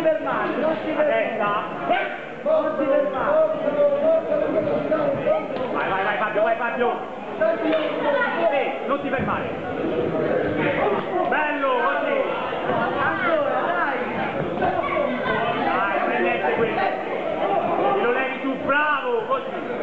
ti fermare, non ti fermare. Non ti fermare. Vai, vai, vai Fabio, vai Fabio. Eh, non ti fermare. Bello, così. Ancora, dai. Dai, prendete questo. E lo levi tu, bravo, così.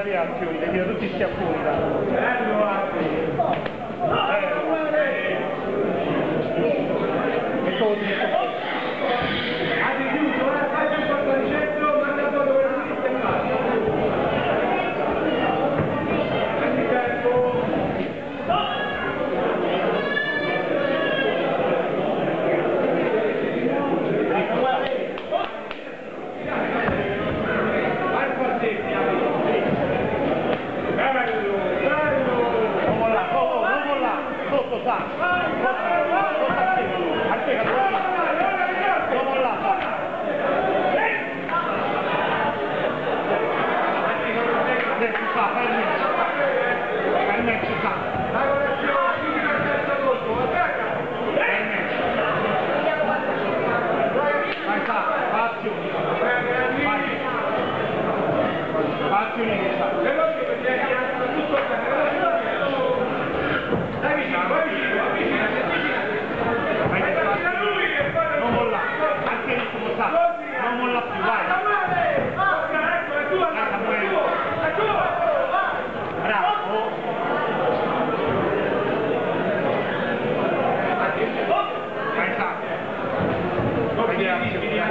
sbagliato, devi a tutti si affondano. Vai via,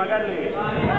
Continua,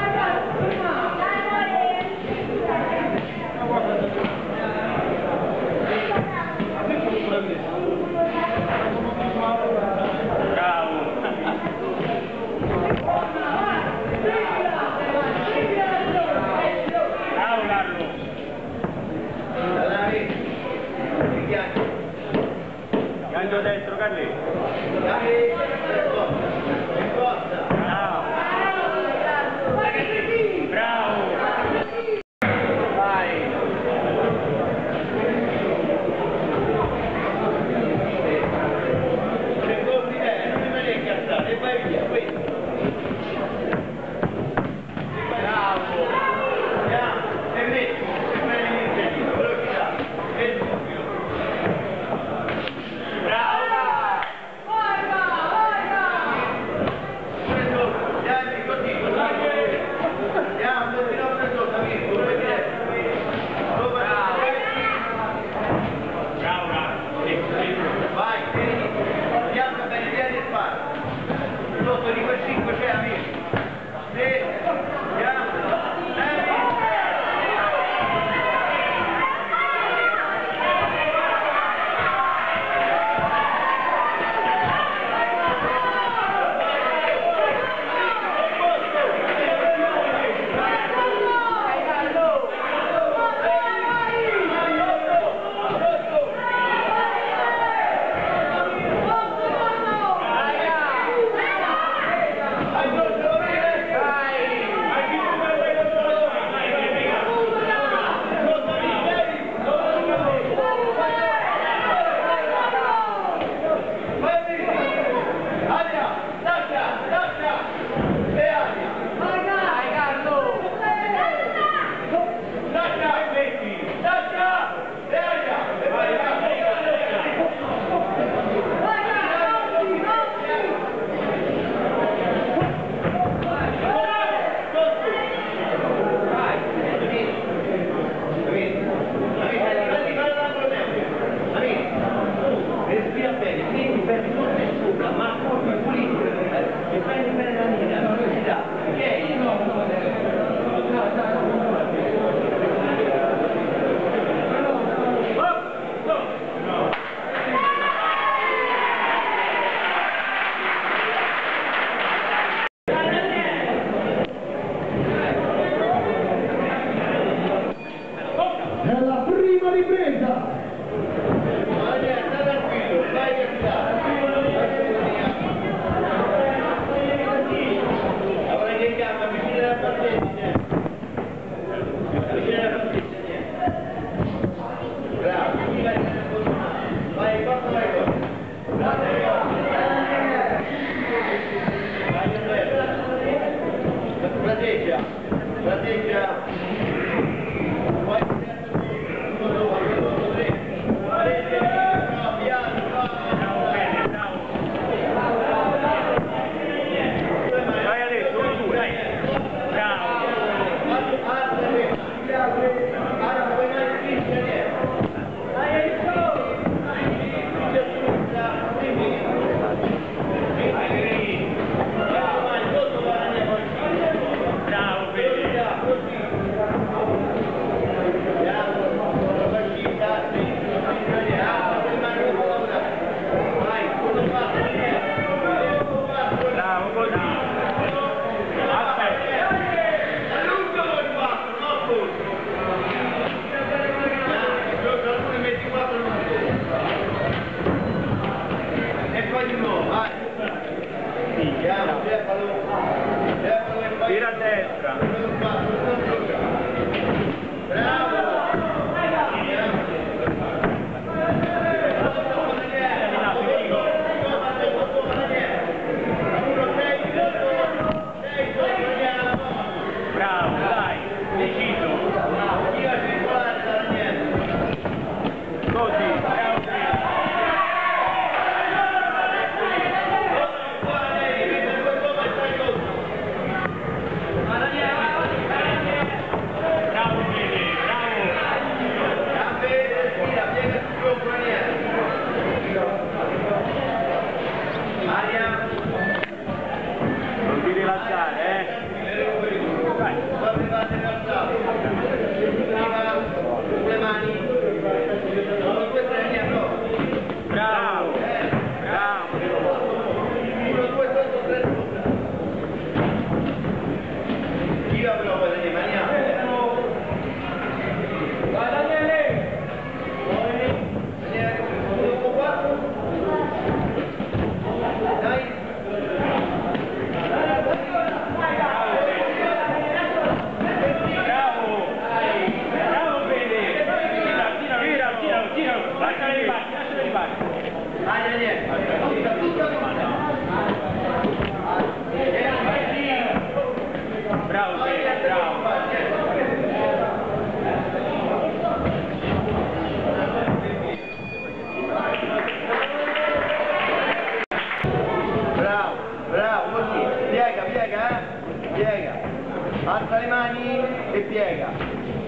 Alza le mani e piega.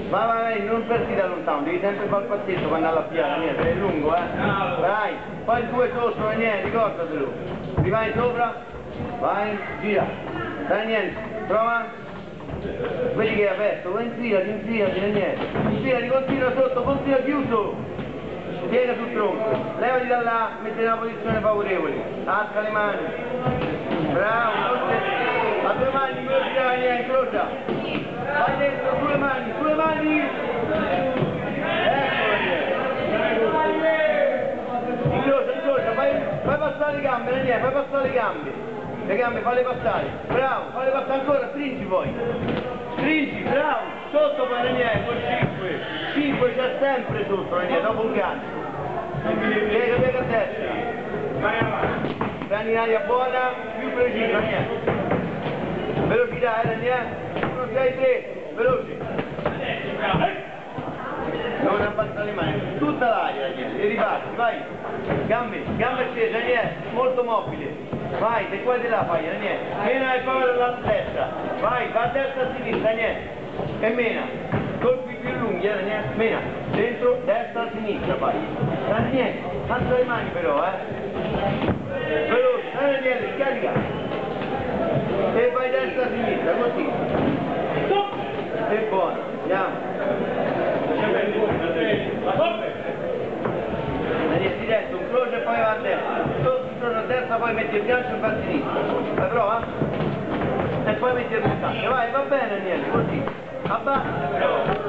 Vai, vai, non parti da lontano, devi sempre fare il passetto quando alla piana, niente, è lungo, eh? Vai, fai il due sotto e niente, ricordatelo. Rimani sopra, vai, gira. Dai niente, prova. Vedi che è aperto, vai infilati, infilati, e niente. Infilati, continua sotto, continua chiuso. Piega sul tronco, levati da là, metti in posizione favorevole, alza le mani, bravo, non a due mani, non girare niente, incrocia, vai dentro, sulle mani, sulle mani, eccolo incrocia, incrocia, fai, fai passare le gambe, Daniele, fai passare le gambe, le gambe falle passare, bravo, falle passare ancora, stringi poi, stringi, bravo, sotto poi Daniele, con 5, 5 c'è sempre sotto Daniele, dopo un gancio. Piega, piega a destra. Vai avanti. Prendi l'aria buona, più preciso, niente. Velocità, eh, Daniele? Uno, sei, tre, veloce. Non abbassare le mani, tutta l'aria, Daniele, e riparti, vai. Gambe, gambe scese, Daniele, molto mobile. Vai, se qua di là fai, Daniele. Mena e poi alla destra. Vai, va a destra a sinistra, Daniele. E mena. Colpi più lunghi, eh, Daniele. Mena. Dentro, destra, sinistra, vai. Daniele, alza le mani però, eh. Veloce, eh, Daniele, scarica. E vai destra, sinistra, così. E buono, andiamo. Daniele, di destra, un croce e poi va a destra. Sotto, un croce a e va a sinistra. La prova? E poi metti il messaggio. Vai, va bene Daniele, così. Abbassa